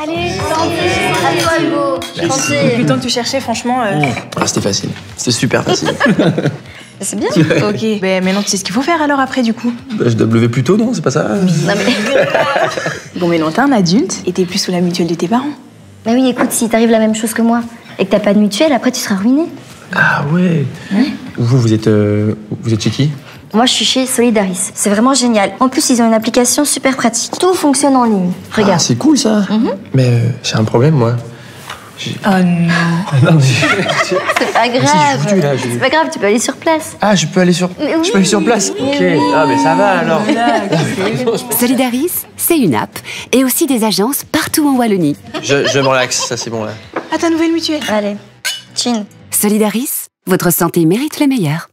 Allez, santé À toi, Hugo Santé Depuis le temps que tu cherchais, franchement. euh, Ah, c'était facile. C'était super facile. C'est bien Ok. Ben maintenant, tu sais ce qu'il faut faire alors après, du coup? Bah, je dois me lever plus tôt, non? C'est pas ça? Non mais... Bon, mais non, t'es un adulte et t'es plus sous la mutuelle de tes parents. Bah oui, écoute, si t'arrives la même chose que moi et que t'as pas de mutuelle, après tu seras ruiné. Ah ouais. Vous, vous êtes, euh, vous êtes chez qui? Moi, je suis chez Solidaris. C'est vraiment génial. En plus, ils ont une application super pratique. Tout fonctionne en ligne. Ah, Regarde. c'est cool ça. Mais euh, j'ai un problème, moi. Oh non. non, mais... c'est pas grave. C'est pas grave, tu peux aller sur place. Ah, je peux aller sur, je peux aller sur place. oui. Ok. Ah, mais ça va alors. Solidaris, c'est une app et aussi des agences partout en Wallonie. Je, je me relaxe, ça c'est bon là. À ta nouvelle mutuelle. Allez, chin. Solidaris, votre santé mérite le meilleur.